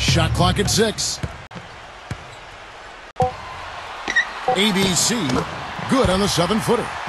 Shot clock at six. ABC, good on the seven-footer.